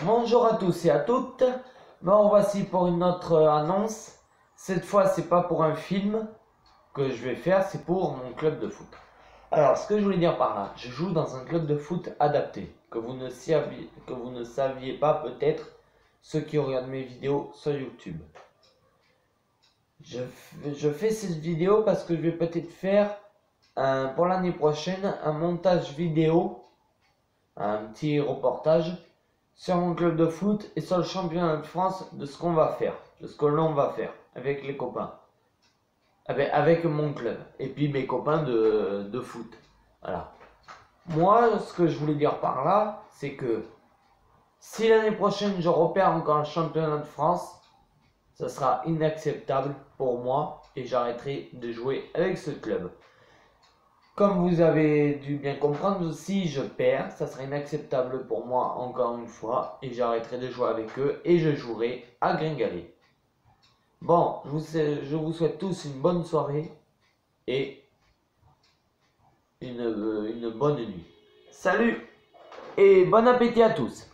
Bonjour à tous et à toutes. Bon, voici pour une autre annonce. Cette fois, c'est pas pour un film que je vais faire, c'est pour mon club de foot. Alors, ce que je voulais dire par là, je joue dans un club de foot adapté, que vous ne saviez, pas peut-être, ceux qui regardent mes vidéos sur YouTube. Je, fais cette vidéo parce que je vais peut-être faire pour l'année prochaine un montage vidéo, un petit reportage sur mon club de foot et sur le championnat de France de ce qu'on va faire, de ce que l'on va faire avec les copains. Avec, avec mon club et puis mes copains de, de foot. Voilà. Moi, ce que je voulais dire par là, c'est que si l'année prochaine je repère encore un championnat de France, ça sera inacceptable pour moi et j'arrêterai de jouer avec ce club. Comme vous avez dû bien comprendre, si je perds, ça sera inacceptable pour moi encore une fois et j'arrêterai de jouer avec eux et je jouerai à Gringalet. Bon, je vous, souhaite tous une bonne soirée et une, une bonne nuit. Salut et bon appétit à tous